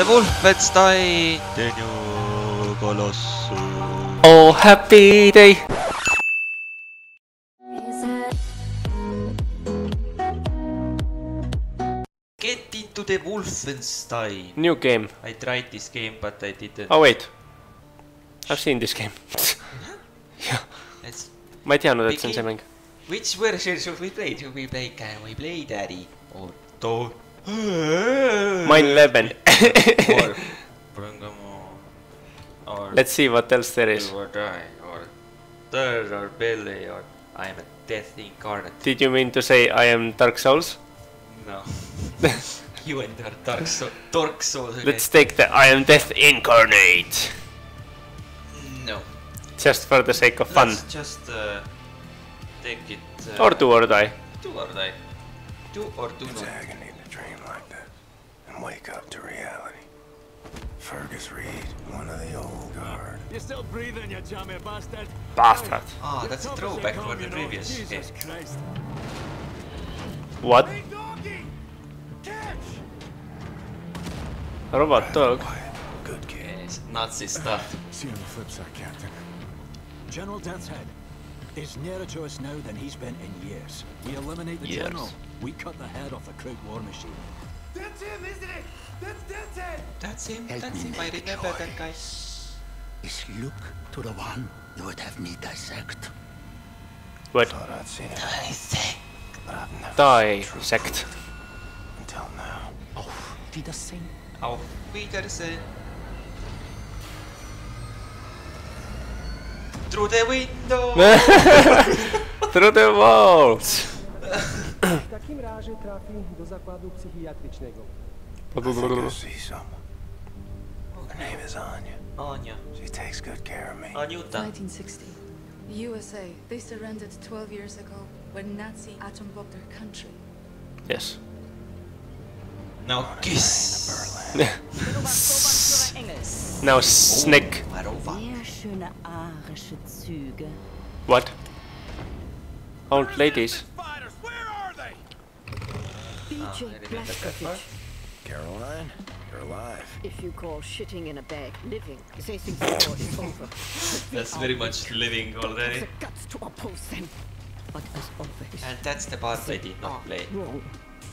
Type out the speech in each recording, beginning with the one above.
the Wolfenstein, the new Colossus. Oh, happy day! Get into the Wolfenstein. New game. I tried this game, but I didn't. Oh wait. I've seen this game. jah, Let's... ma ei teadnud, et see on see mäng. Which version should we play? Should we play Can we play Daddy? Or Do? Mine eleven. or Bring 'em on. Let's see what else there is or Die. Or Third or Billy. Or I'm a death incarnate. Did you mean to say I am Dark Souls? No. you and your dark soul. Dark soul. Let's take the I am Death Incarnate. No. Just for the sake of fun. Let's just uh, take it. Uh, Or do or die. do or die. Do or do It's not. agony to dream like that and wake up to reality. Fergus Reed, one of the old guard. You're still breathing, you jammy bastard. Bastard. Ah, that's a Top of throwback your for the previous game. Jesus Christ. What? Hey, doggy! Catch! Robot dog. Good kid. Yes, Nazi stuff. See you on the flip side, Captain. General Death's Head is nearer to us now than he's been in years. We eliminate the Years. general. We cut the head off the Kraut war machine. That's him, isn't it? That's Death's Head! That's him. Help That's me him. I remember that guy. Is look to the one you would have me dissect. What? Thought I'd seen it, I think. but I've never Die seen the truth. until now. Oh, Wieder sing. Auf Wiedersehen. Through the window. Through the walls. W takim razie trafi do zakładu psychiatrycznego. I see someone. Her name is Anya. Anya. She takes good care of me. Anyuta. 1960. The USA, they surrendered 12 years ago when Nazi atom bombed their country. Yes. Now kiss. Now oh, snake. Marova. Sehr schöne arische Züge. What? Old ladies. Fighters, where are they? BJ remember that part. Blazkowicz. Caroline, you're alive. If you call shitting in a bag living, they think the war is over. That's very much living Have already. the guts to oppose them. But as always, And that's the part I did not play. wrong.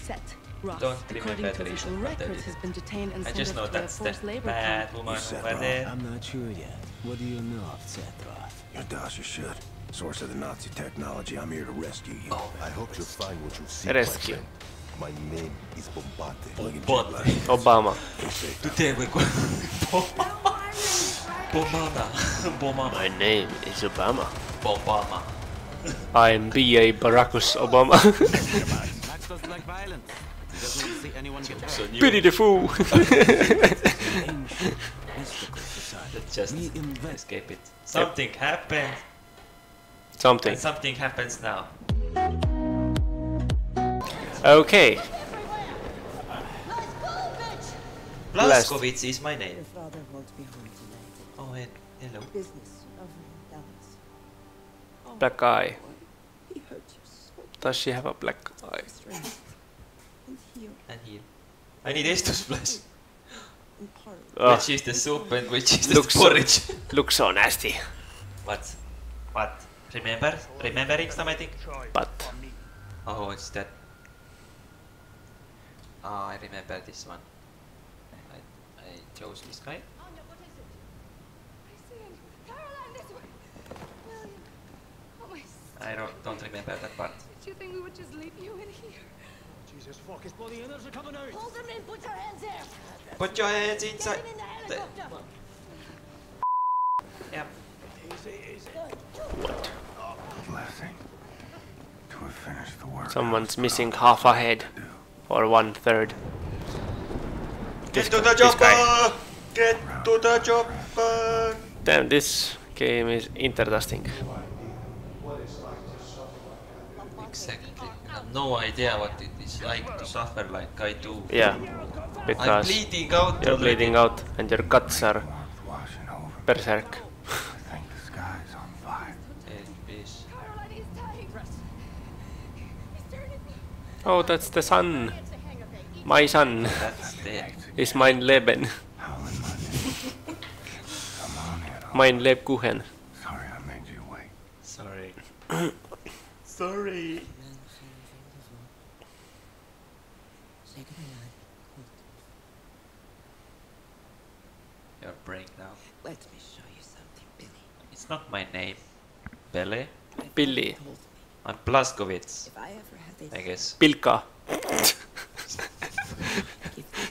Set. Roth, Don't according remember to the reason, but records has been detained and I just know that's the bad woman over there. I'm not sure yet. What do you know of Set Roth? Your Dasha should. Source of the Nazi technology. I'm here to rescue you. Oh, I hope you'll find what you seek. Rescue. My, name is Bombate. Look at But Jet Black. Obama. Be safe. today we're going. Bomana. Bomana. My name is Obama. Bombama. I'm B.A. Baracus Obama. Max doesn't like violence. He doesn't want to see anyone get hurt. Pity the fool. Ancient, mystical society. Let's just escape it. Something happened. Something And something happens now. okay. Blast. Blaskowitz is my name. father won't be home tonight. Oh, he- hello. Business of Dallas. Oh. Black eye. He hurt you so Does she have a black eye? And here And here. I need Estus Splash. Ah. Oh, Which is the soup and which is the Looks so- porridge. looks so nasty. What? What? Remember? Remembering something? But Oh, it's that. Ah, I remember this one. I, I chose this guy. Anya, what is it? I see him. Caroline, this way. William. Oh, my I don't, don't remember that part. Did you think we would just leave you in here? Jesus fuck, his bloody innards are coming out. Hold them in, put your hands there. Put your hands inside. in the The- helicopter. yeah. Blessing. To have finished the work. someone's missing half a head or one third. Get This to the this chopper! Get to the chopper! Damn, this game is interesting. Exactly. I have no idea what it is like to suffer like I do. Yeah, I'm because bleeding out you're already. bleeding out and your guts are Washing over. berserk. I think the sky's on fire. Eh, peace. Caroline is dying. He's turning. Oh, that's the sun. My son. That's dead. Is mein Leben. My name. Come. Mein Lebkuchen. Sorry I made you wait. Sorry. Sorry. You're praying now. Let me show you something, Billy. It's not my name. Billy? Billy. I'm Blaskowitz, If I guess. Pilka.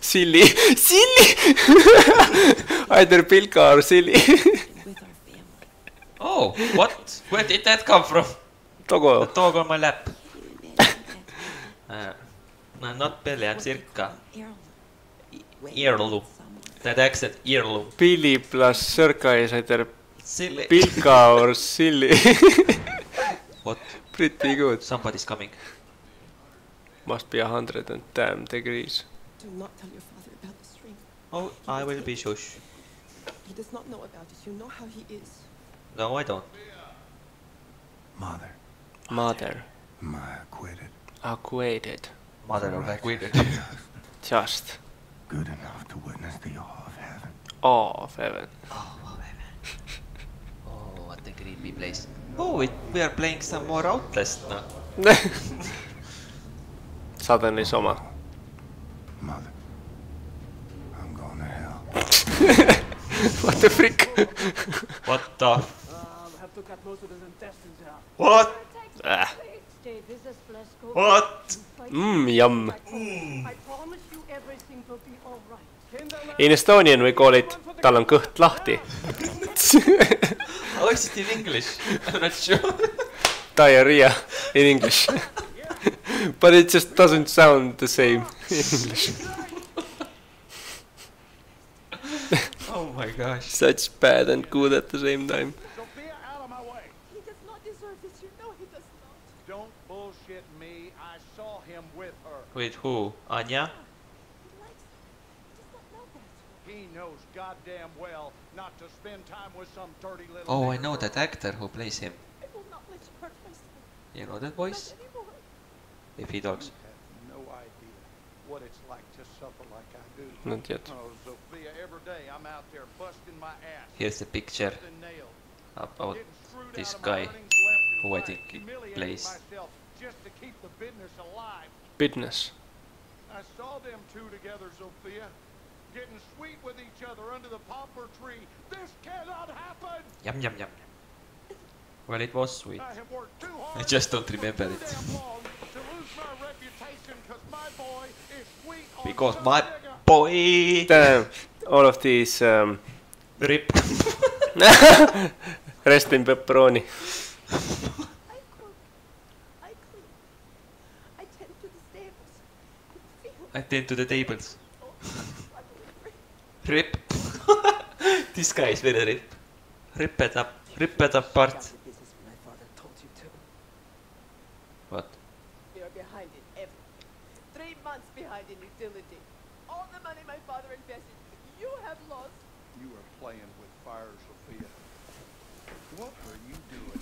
silly. Silly! Either Pilka or silly. Oh, what? Where did that come from? The Togo. dog on my lap. Uh, not Bele, I'm heirloom. Earloom. That accent, earloom. Billy plus Circa is either Silly. Pilka or silly. What? Pretty good. Somebody's coming. Must be a hundred degrees. Do not tell your father about the string. Oh, I will be shush. He does not know about it. You know how he is. No, I don't. Mother, Mother. am I acquitted? Acquainted. Mother of acquitted. Just. Good enough to witness the awe of heaven. Awe of heaven. Oh, heaven. Oh what a creepy place. Oh, it, we are playing some more Outlast now. Southern is oma. Mother, I m going to hell. What the frick What the uh, What? Äh. What? Mm, Yum. Mm. In Estonian we call it tal on kõht lahti. Oh is it in English? I m not sure. Diarrhea in English. but it just doesn't sound the same in English. oh my gosh. Such bad and good at the same time. Sophia, out of my way. He does not deserve this. You know he does not. Don't bullshit me. I saw him with her. With who? Anya? He likes He does not know that. He knows goddamn well not to spend time with some dirty little. Oh, I know that actor who plays him. I will not let you hurt myself. You know that voice? Not. If he talks. You have no idea what it's like to suffer like I do. Not yet. Oh, Sophia, every day I'm out there busting my ass. Here's the picture busting nails, about this out of my guy earnings left and who I think plays. myself just to keep the business alive. Business. I saw them two together, Sophia, getting sweet with each other under the poplar tree. This cannot happen. Yum yum yum. Well, it was sweet. I have worked too I just don't remember it. Damn to lose my reputation 'cause my boy is sweet on Because my boy. Damn. All of these um, Rip. rest in pepperoni. I cook. I clean. I tend to the stables. I tend to the tables. Rip. this guy is very rip. Rip it up. Rip it apart. the business my father told you to. What? We are behind in everything. Three months behind in utility. All the money my father you have lost. You are playing with fire, Sophia. What are you doing?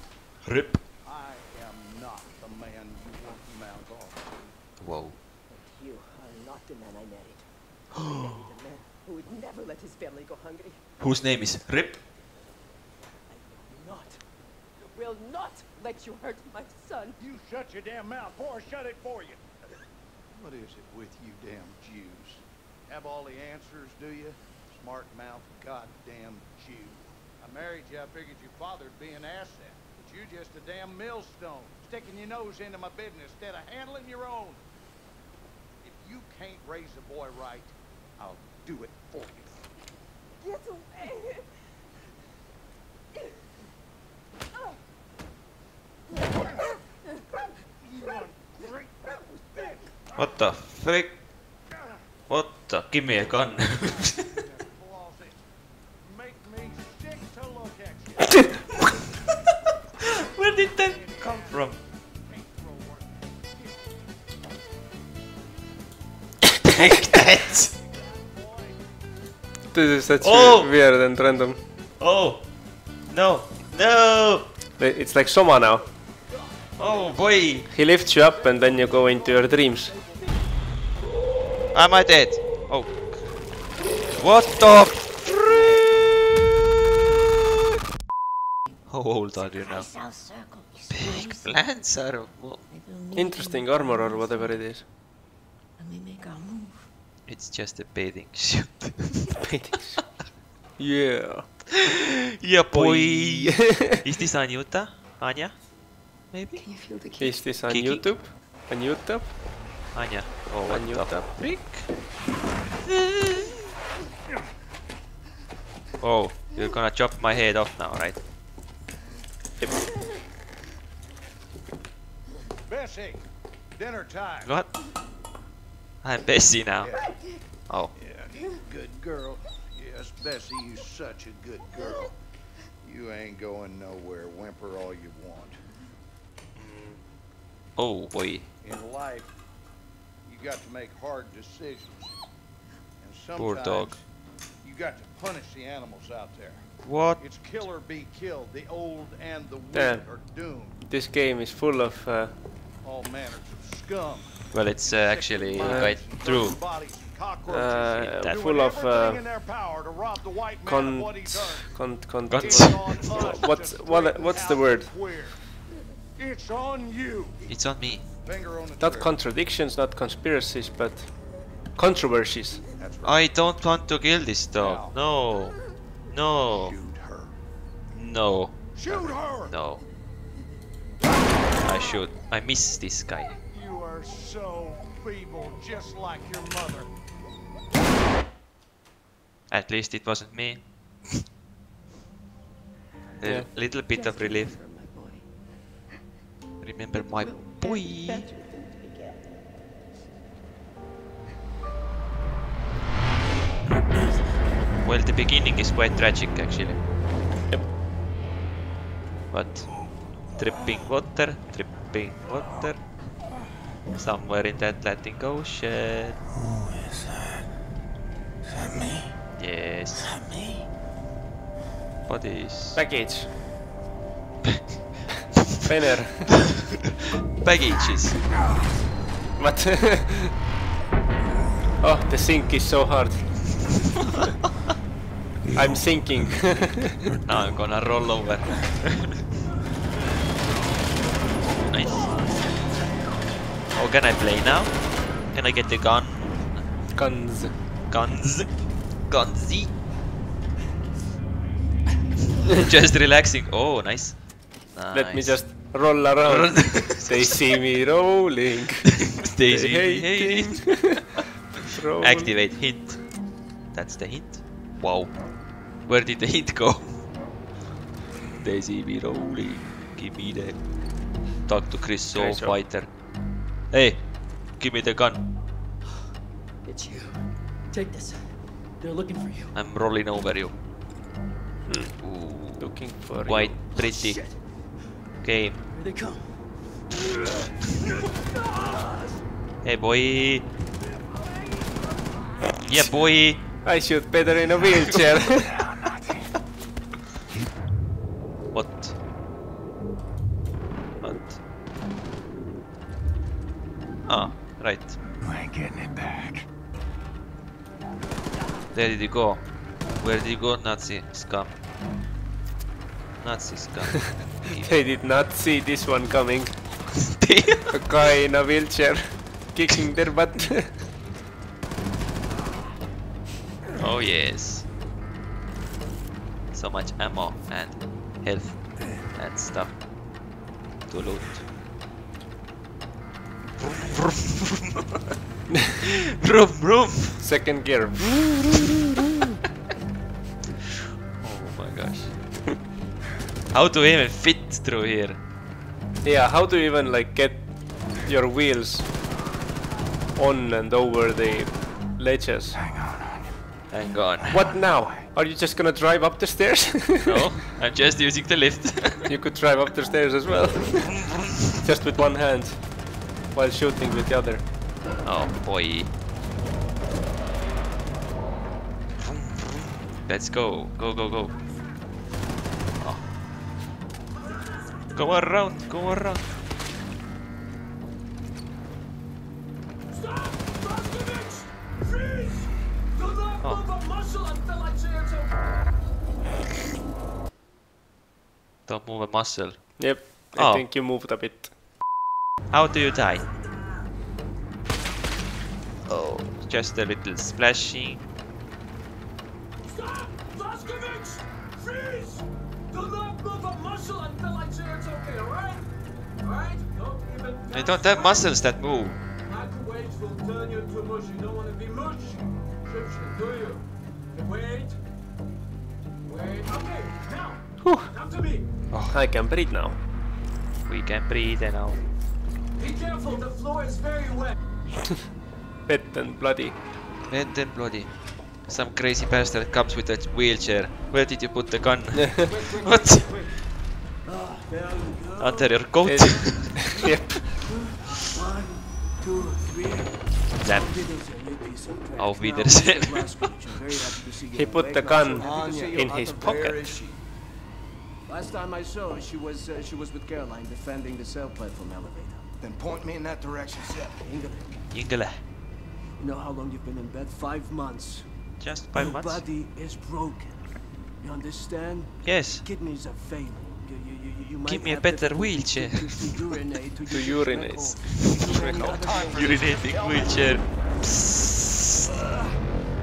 Rip. I am not the man you want to mount off to. Whoa. You are not the man I married. I married a man who would never let his family go hungry. Whose name is Rip? I will not, will not let you hurt my son. You shut your damn mouth, or I shut it for you. What is it with you damn Jews? Have all the answers, do you? Smart mouth, goddamn Jew. I married you, I figured your father'd be an asset. But you just a damn millstone, sticking your nose into my business instead of handling your own. If you can't raise a boy right, I'll do it for you. Get away! What the frick? What the? Give me a gun. Flossy. Make me sick to look at you. Where did that come from? Take that! This is such Oh! weird and random. Oh! No! No! It's like Soma now. Oh boy! He lifts you up and then you go into your dreams. Am I dead? Oh. What the frick? How old are you now? Big plans are... Interesting armor or whatever it is. It's just a bathing suit. Yeah. yeah, boy. Is this Anyuta? Anya? Maybe? Can you feel the Is this on Kicking? YouTube? On YouTube? Anya. Oh, what On the YouTube? Oh, you're gonna chop my head off now, right? Bessie, dinner time. What? I'm Bessie now. Oh. Yeah, good girl. Yes, Bessie, you such a good girl. You ain't going nowhere. Whimper all you want. Oh boy. In life, you got to make hard decisions. And sometimes Poor dog. You got to punish the animals out there. What? It's kill or be killed. The old and the weak are doomed. This game is full of uh, All manners of scum. Well, it's uh, actually Uh, quite true. Bodies uh, That- full of uh, Everything in their power to rob the white man of con what he's earned. con con Cont. It's on us What's what what's the word? It's on you. It's on me. On Not contradictions, not conspiracies, but controversies. I don't want to kill this dog. No. No. Shoot her. No. Shoot her! No. I should. I miss this guy. You are so feeble, just like your mother. At least it wasn't me. A Yeah. little bit of relief. Remember my boy. Well, the beginning is quite tragic actually. Yep. But dripping water, dripping water. Somewhere in the Atlantic Ocean. Who is that? Is that me? Yes. Is that me? What is Package. Penner. packages? What? oh, the sink is so hard. I'm sinking. Now I'm gonna roll over. nice. How can I play now? Can I get the gun? Guns. Guns? Gunsy? just relaxing. Oh, nice. Let me just roll around. they see me rolling. They hating. Roll. Activate hint. That's the hint. Wow. Where did the hint go? Daisy see me rolling. Give me the. Talk to Chris Soul Great job. Fighter. Hey, give me the gun. It's you. Take this. They're looking for you. I'm rolling over you. Ooh, Hmm. Looking for quite you. pretty Shit. game. Here they come. Hey, boy. Yeah, boy. I shoot better in a wheelchair. you go? Where did you go, Nazi scum? Nazi scum. they did not see this one coming. a guy in a wheelchair kicking their butt. oh yes. So much ammo and health and stuff to loot. vroom vroom. Second gear. Oh my gosh. How to even fit through here? Yeah, how do you even like get your wheels on and over the ledges? Hang on. Hang on. What now? Are you just gonna drive up the stairs? No, I'm just using the lift. you could drive up the stairs as well. just with one hand while shooting with the other. Oh, boy. Let's go. Go, go, go. Oh. Go around, go around. Oh. Don't move a muscle. Yep, I oh. think you moved a bit. How do you die? Oh, just a little splashing. Stop! Blazkowicz! Freeze! Do not move a muscle until I say it's okay, alright? Alright? Don't even They don't have muscles that move. Microwaves will turn you into mush. You don't want to be mush. Egyptian, do you? Wait. Wait. Okay, now. Come to me. Oh. I can breathe now. We can breathe now. Be careful, the floor is very wet. Wet and bloody. Red and bloody. Some crazy bastard comes with a wheelchair. Where did you put the gun? what? Under your coat? yep. One, two, three. Damn. Auf Wiedersehen. He put the gun in his pocket. Last time I saw her, she was uh, she was with Caroline defending the sail platform elevator. Then point me in that direction, Seth. Ingela, Ingela. You know how long you've been in bed? Five months. Just five Your months? body is broken. You understand? Yes. Kidneys are failing. You, you, you, you might Give me a better difficulty wheelchair. To, to urinate. To, To use your urinate. record. Urinating wheelchair. Psst.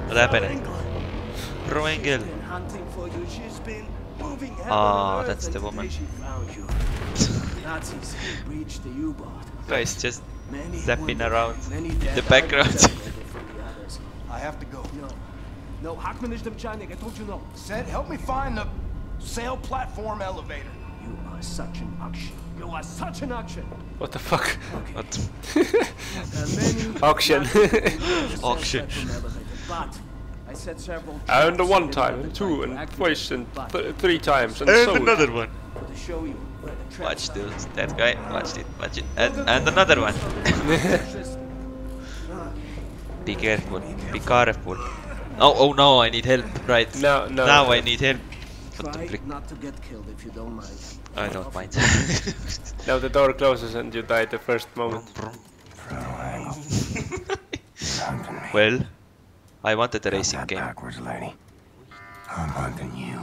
What happened? Frau Engel. Been hunting for you. She's been moving heaven Ah, and that's the woman. today She found you. Nazis breached the U-boat. Guys just Many zapping wounded, around many in the background. separated from the others. I have to go. No. No, Hackman is Demchanik. I told you no. Said, help me find the sail platform elevator. You are such an auction. You are such an auction. What the fuck? What? There are many Auction. Auction. But I said several And one time, and two, and twice, and th three times, and, And so another one. to show you where the traps Watch are. this, that guy. Watch it, watch it. And, and another one. Be careful, be careful. Oh, oh no, I need help. Right. No, no. Now I need help. What Try frick? not to get killed if you don't mind. I don't mind. Now the door closes and you die the first moment. well, I wanted a racing that game. backwards, lady. I'm hunting you.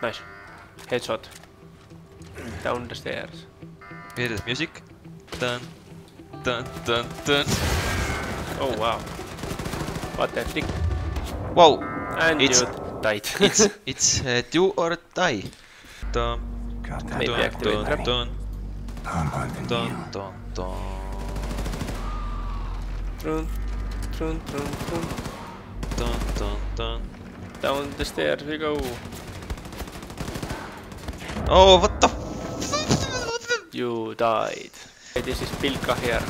Nice. Headshot. Down the stairs. Hear the music? Dun, dun, dun, dun. Oh wow. What the frick? Whoa! And It's- you died. It's it's uh, do or die. Dun, Got that Maybe dun, activate dun, trap. dun, I'm hunting dun, you. dun, dun. Trun, trun, trun, trun. Dun, dun, dun. Down the stairs we go. Oh, what the? You died. Hey, this is Pilka here.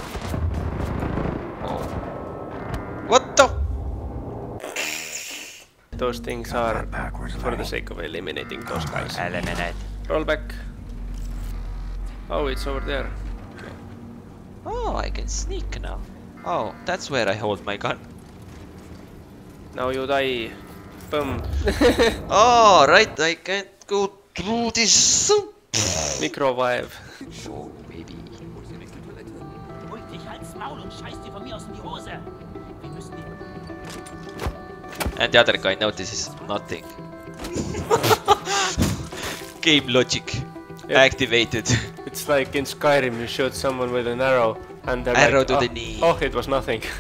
Oh. What the? Those things are for the sake of eliminating those guys. Eliminate. Roll back. Oh, it's over there. Oh, I can sneak now. Oh, that's where I hold my gun. Now you die. Boom. Oh, right, I can't go through this soup. Microvibe. Oh, baby. Beruhig dich, halt's Maul und scheiß dir von mir aus in die Hose. Wir müssen die And the other guy notices nothing. Game logic Yep. activated. It's like in Skyrim, you shoot someone with an arrow, and they're Arrow like, to oh, the knee." Oh, it was nothing.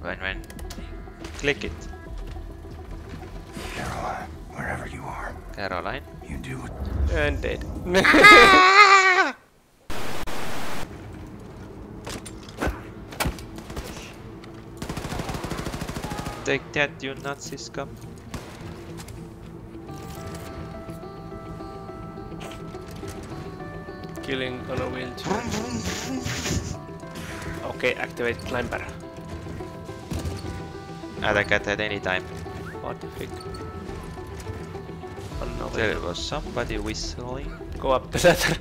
when when click it. Caroline, wherever you are, Caroline. you do it. and dead. Take that, you Nazi scum. Killing on a wheelchair. Okay, activate climber. Attack at any time. What the frick? Oh no, There was somebody whistling. Go up the ladder.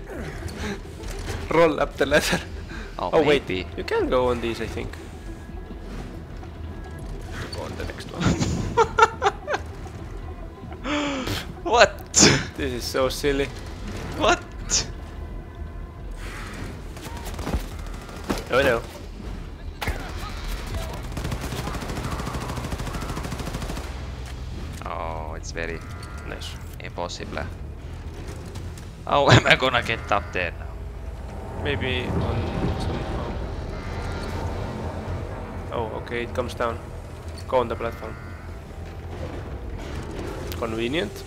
Roll up the ladder. Oh, Oh wait, you can go on these, I think. To go on the next one. What? this is so silly. What? Oh no. very Nice. Impossible. How am I gonna get up there now? Maybe on some. Oh, okay, it comes down. Go on the platform. Convenient.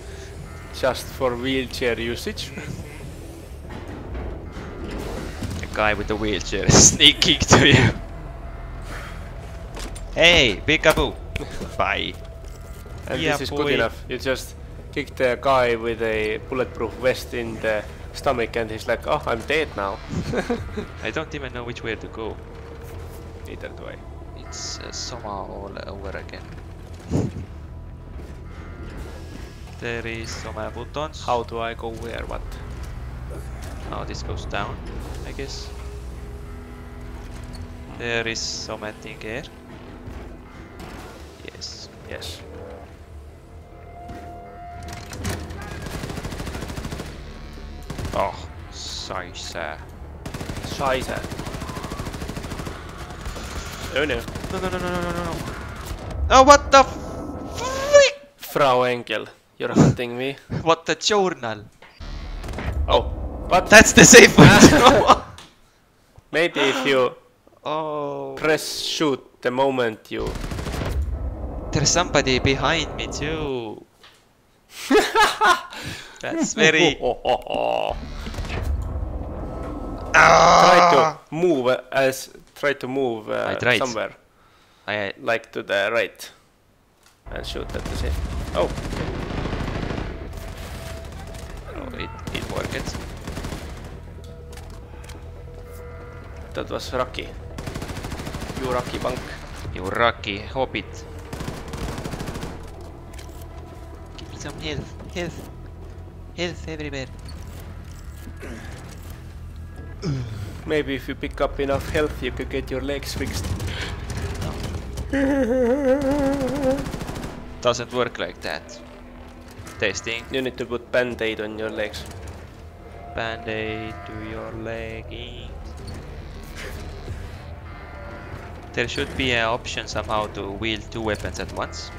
Just for wheelchair usage. A guy with a wheelchair is sneaking to you. Hey, peekaboo! Bye. And Yeah, this is boy. good enough. You just kick the guy with a bulletproof vest in the stomach and he's like, oh, I'm dead now. I don't even know which way to go. Either way. It's uh, Soma all over again. There is Soma buttons. How do I go where? What? Now this goes down, I guess. There is something here. Yes. Yes. Oh, scheisse. Scheiße. Oh no. No, no, no, no, no, no, no. Oh, what the freak? Frau Engel, you're hunting me. What the journal? Oh, what? That's the safe one. Maybe if you oh. press shoot the moment you. There's somebody behind me too. That's very. Try to move uh, as try to move uh, I tried. somewhere. I like to the right and shoot at the same. Oh, Oh, it, it worked. that was Rocky. You Rocky punk. You rocky hobbit. Give me some health. Health. Health everywhere. Maybe if you pick up enough health, you could get your legs fixed. Doesn't work like that. Testing. You need to put band-aid on your legs. Band-aid to your leggings. There should be an option somehow to wield two weapons at once.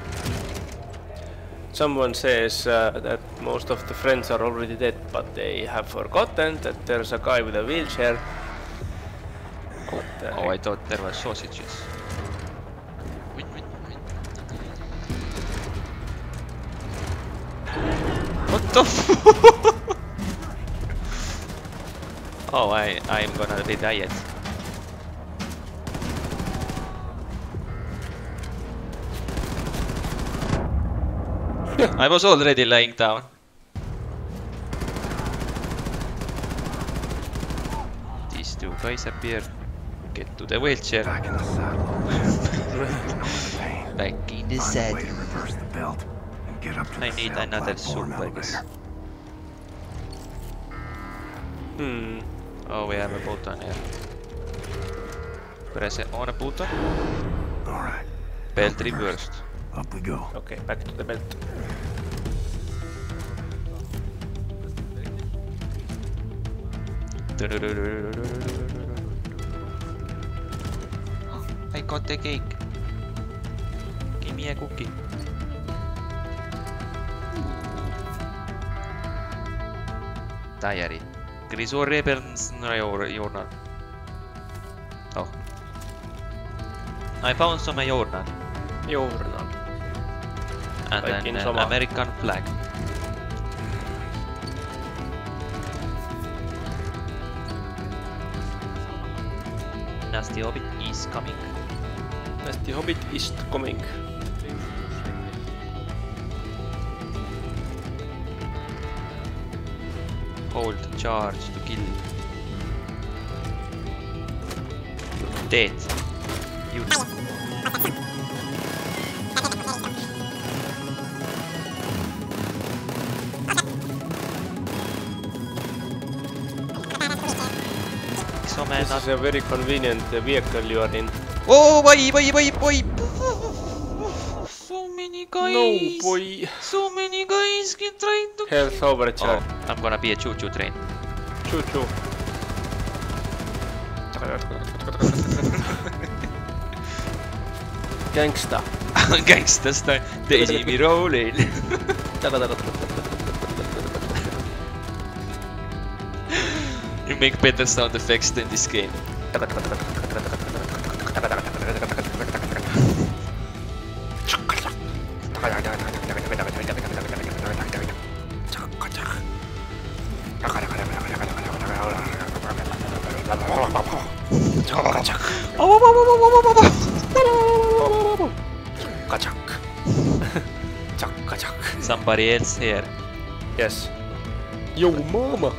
Someone says uh, that most of the friends are already dead, but they have forgotten that there's a guy with a wheelchair. The Oh, I thought there were sausages. What the Oh, I, I'm gonna be diet. I was already lying down. These two guys appear. Get to the wheelchair. Back in the saddle. Back in the saddle. reverse the belt and get up to I need another soup, I guess. Hmm. Oh, we have a button here. Press it on a button. Alright. Belt reversed. Up we go. Okay, back to the belt. I got the cake. Give me a cookie. Diary. Grisor Rebels journal. Oh. I found some journal Journal. And Like in an Soma. American flag. Nasty Hobbit is coming. Nasty Hobbit is coming. Hold charge to kill. Dead. You. This is a very convenient uh, vehicle you are in. Oh, boy, boy, boy, boy. So many guys. No, boy. So many guys can try to. Health overcharge. Oh, I'm gonna be a choo-choo train. Choo choo. Gangsta. Gangsta style. They see me rolling. make better sound effects than this game. Somebody else here. Yes. Yo, mama.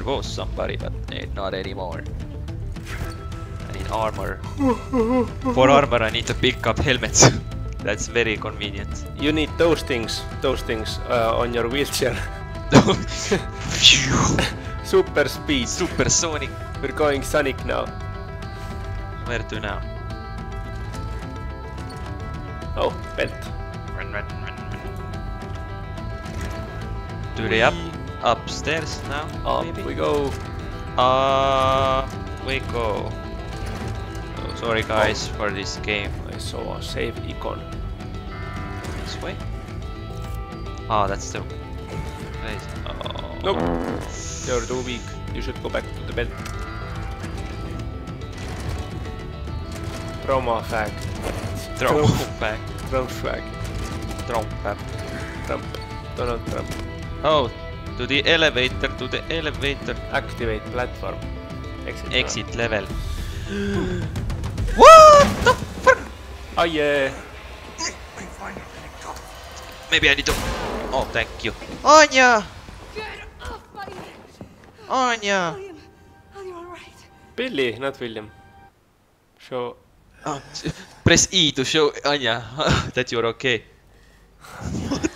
There was somebody, but eh, not anymore. I need armor. For armor, I need to pick up helmets. That's very convenient. You need those things, those things uh, on your wheelchair. Super speed. Supersonic. We're going Sonic now. Where to now? Oh, belt. Run, run, run, run. To the up, upstairs now. Up maybe? we go. Uh, we go. Oh, sorry guys for this game. I saw a save icon. This way? Ah, that's the place. Oh. Nope. You're too weak. You should go back to the belt. Trauma fag. Throw back. Trump fag. Trump back. Trump. Donald Trump. Oh, to the elevator, to the elevator. Activate platform. Exit. Exit level. what the fuck? Oh yeah. Maybe I need to. Oh, thank you. Anya! Get off my head! Anya! William, are you alright? Billy, not William. Show. Oh, press E to show Anya that you're okay.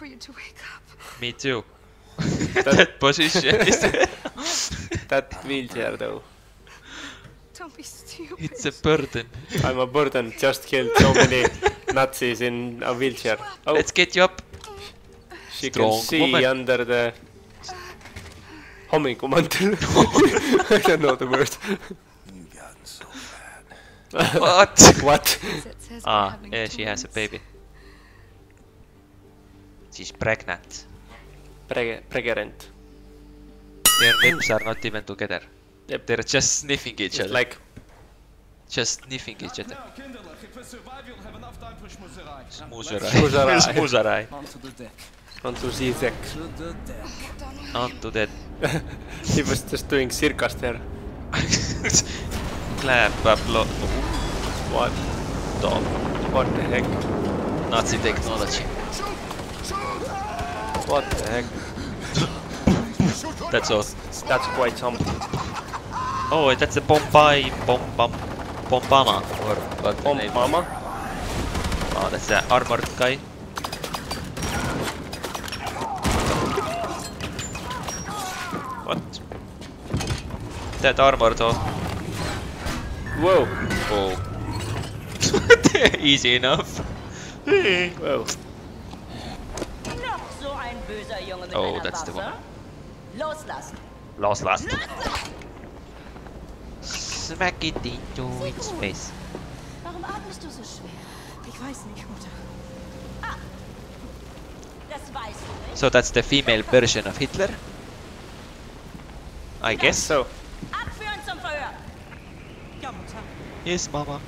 for you to wake up. Me too. that position is. That wheelchair though. Don't be stupid. it's a burden. I'm a burden. Just killed so many Nazis in a wheelchair. Oh, Let's get you up. she strong can see woman. under the hommikumantel. I don't know the word. You've gotten so fat. What? What? Ah, yeah, she has a baby. She's pregnant. Preg- pregerent. Their lips are not even together. Yep. They're just sniffing each It's other. like just sniffing each other. Smuuserai. Smuuserai. Smuuserai. Onto the deck. onto the deck. Onto that. he was just doing circus there. Clap, applaud. What? Dog. What the heck? Nazi technology. What the heck? That's all. That's quite something. Oh, that's a Bombay bomb bomb bombama or what the Bomb name? mama? Oh, that's the armored guy. What? That armor though. Whoa. Oh. Easy enough. Whoa. Oh, that's the one. Loslassen. Lost last. Loslassen! Smack it into its face. Warum atmest du so schwer? Ich weiß nicht, Mutter. Das weißt du nicht. So that's the female version of Hitler? I guess. So, Abführen zum Verhör. Ja, Mutter. Yes, Mama.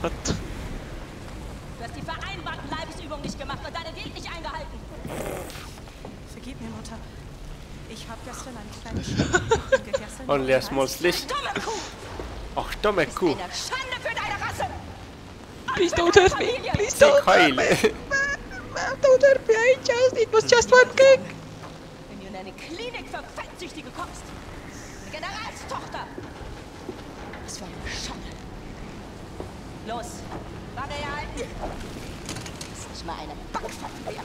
What? Du hast die vereinbarten Leibesübungen nicht gemacht und deinen Weg nicht eingehalten. Vergib mir, Mutter. Ich habe gestern eine kleine Schnitte gegessen. small slice. Dumme Kuh! Ach, dumme Kuh. Eine Schande für deine Rasse! Please don't hurt me. Please don't. Heil. Don't hurt me. I just. It was just one kick. Wenn du in eine Klinik für Fettsüchtige kommst. Eine Generalstochter. Was für eine Schande. Los, Waffe herhalten. Ist nicht mal eine Backpfeife wert.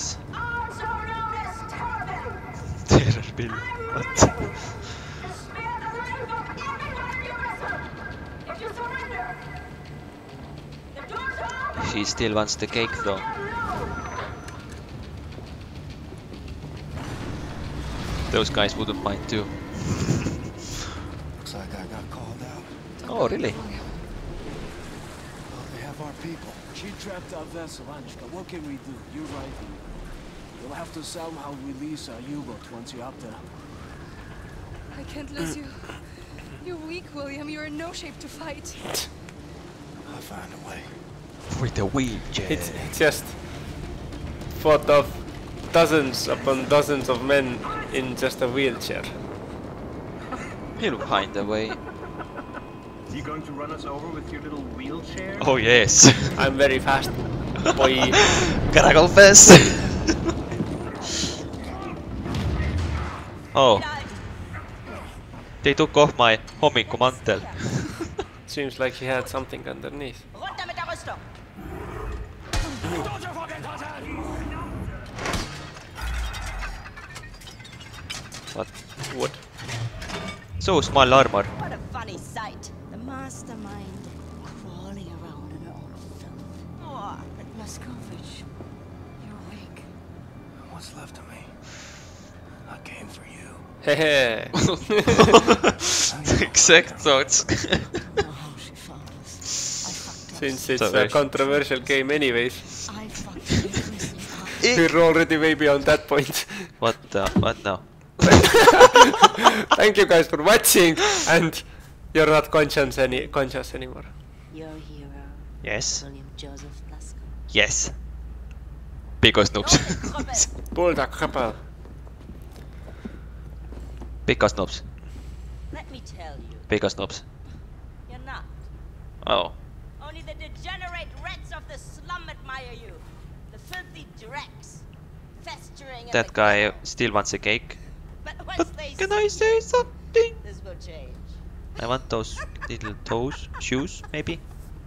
She still wants the cake though. Those guys wouldn't mind too. Looks like I got called out. Oh, really? Well, they have our people. She trapped our vessel, Anishka. What can we do? You're right. You'll have to somehow release our U-boat once you're up there. I can't lose you. You're weak, William. You're in no shape to fight. I'll find a way. With the wheelchair. It's it's just fought off dozens upon dozens of men in just a wheelchair. He'll find a way. You going to run us over with your little wheelchair? Oh yes. I'm very fast, boy. Gotta go fast. oh. They took off my homikku mantel. Seems like he had something underneath. Runter mit der Rüstung. What? What? So small armor. What a funny sight. The mastermind crawling around in her own filth. Oh, but Blazkowicz, you're awake. What's left of me? I came for you. Hehe. exact thoughts. Since it's So a controversial game anyways. We're already way beyond that point. what the? What now? Thank you guys for watching and you're not conscious any conscious anymore. Your hero, Yes. William Joseph Blazkowicz. Yes. Because noobs. Bulldog couple. Because noobs. Let me tell you, Because noobs. you're not. Oh. Only the degenerate rats of the slum admire you. That guy still wants a cake. But once they Can I say you, something? This will change. I want those little toes, shoes, maybe.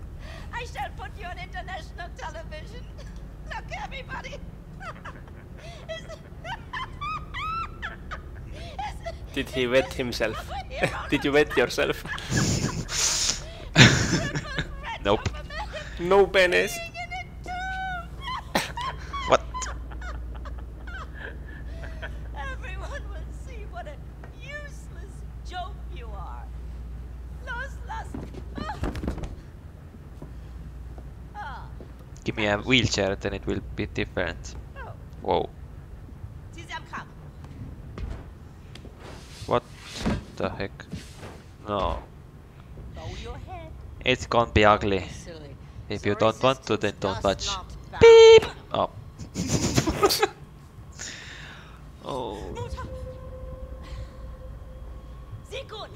I shall put you on international television. Look, everybody. Did he wet himself? Did you wet yourself? Nope. No penis. What? Everyone will see what a useless joke you are. Los las. Ah, Give me a wheelchair, then it will be different. Oh. Whoa. am Kragen. What the heck? No. Bow your head. It's gonna be ugly. If you don't want to, then don't watch. Beep! Oh. oh. Mutter! Sigrun!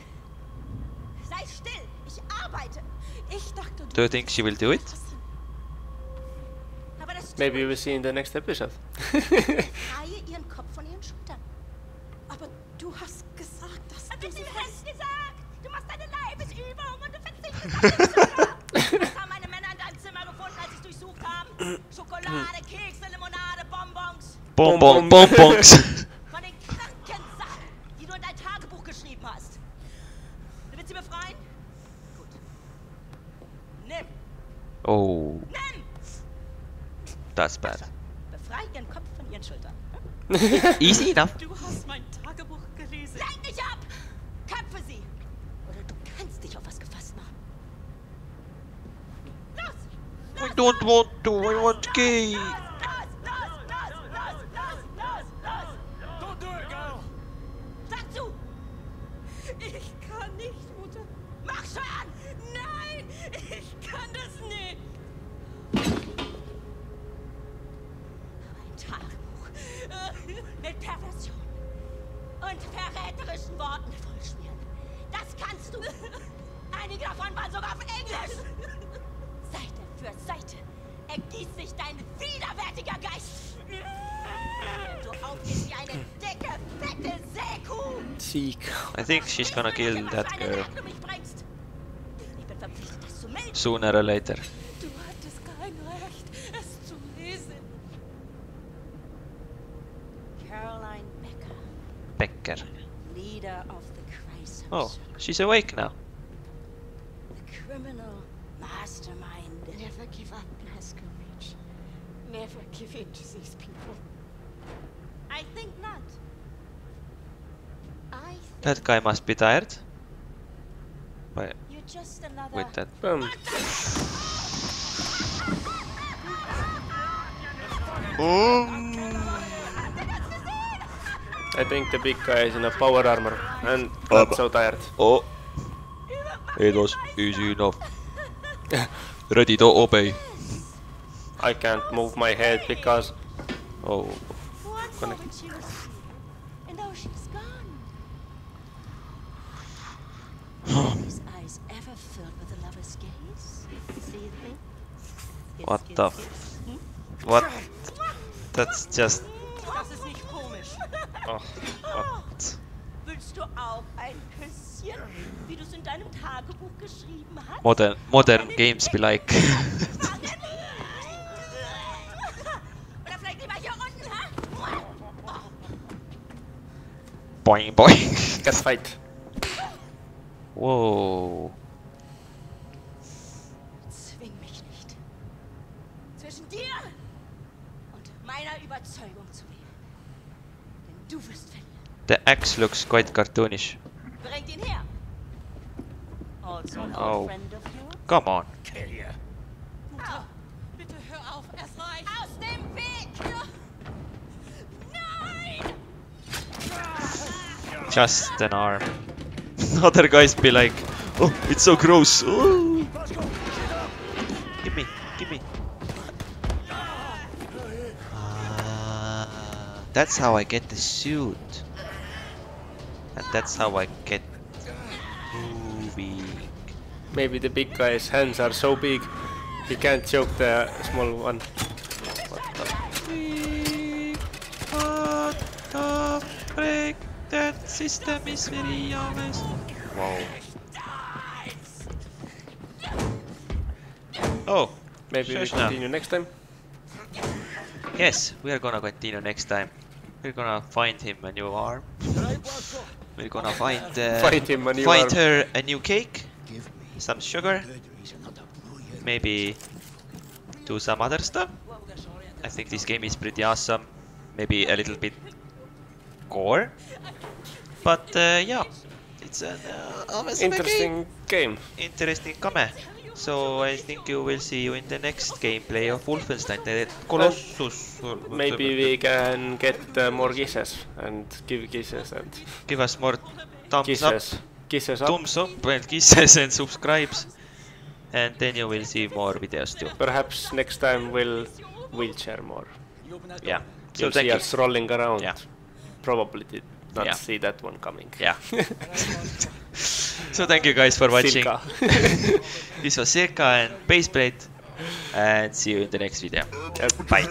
Sei still! Ich arbeite! Ich dachte, du Do you think she will do it? Das. Maybe we'll see in the next episode. Ihren Kopf von ihren Schultern. Aber du hast gesagt, dass du sie hast. das gesagt? Du machst deine Leibesübung und du verzichtest auf. Was haben meine Männer in deinem Zimmer gefunden, als sie durchsucht haben? Schokolade, Kekse, Limonade, Bonbons. Bonbon, bonbons. Von den kranken Sachen, die du in dein Tagebuch geschrieben hast. Du willst sie befreien? Gut. Nimm! Oh, Nimm! that's bad. Befrei ihren Kopf von ihren Schultern. Easy enough. Du hast mein Tagebuch gelesen. Lenk nicht ab! Köpfe sie! Oder du kannst dich auf was gefasst machen. Los! I don't want to, I want gay. ergießt sich dein widerwärtiger Geist. Aufgehst wie eine dicke, fette Seekuh. Sieg. I think she's gonna kill that girl. Sooner or later. Caroline Becker. Becker. Leader of the Oh, she's awake now. The criminal Never give in to these people. I think not. I That guy must be tired. But You're just another. with that. Um. Boom. I think the big guy is in a power armor and not so tired. Oh. It was easy enough. Ready to obey. I can't move my head because Oh. Connect. moment she was here, and now she's gone. His eyes ever filled with a lover's gaze? See them? What the f- What? That's just. Das ist nicht komisch. Oh, what? Willst du auch ein Küsschen, wie du es in deinem Tagebuch geschrieben hast? Modern modern games be like. boing boing. cat fight. Whoa. Zwing mich nicht. Zwischen dir und meiner Überzeugung zu wählen. Denn du wirst verlieren. The axe looks quite cartoonish. Bringt ihn her. Also an Oh. old friend of yours? Come on. Just an arm. Other guys be like, oh, it's so gross. Give me, give me. Ah, that's how I get the suit. And that's how I get moving. Maybe the big guy's hands are so big he can't choke the small one. What the frick? That system is very honest. Wow. Oh, Maybe we Shashna. continue next time. Yes, we are gonna continue next time. We're gonna find him a new arm. We're gonna find uh, Find him a new find arm. her a new cake, some sugar, maybe do some other stuff. I think this game is pretty awesome. Maybe a little bit gore, but uh, yeah, it's an uh, Interesting game. interesting game. So I think you will see you in the next gameplay of Wolfenstein the Colossus. or Maybe we can get uh, more kisses and give kisses and give us more thumbs kisses. up, Kisses up. thumbs up and kisses and subscribes, and then you will see more videos too. Perhaps next time we'll wheelchair more. Yeah. So You'll see you. us rolling around. Yeah. Probably did not Yeah. see that one coming. Yeah. so thank you guys for watching. This was Sirka and Baseplate, and see you in the next video. Yep. Bye.